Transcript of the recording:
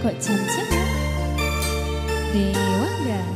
kok jam-jam Dewa enggak?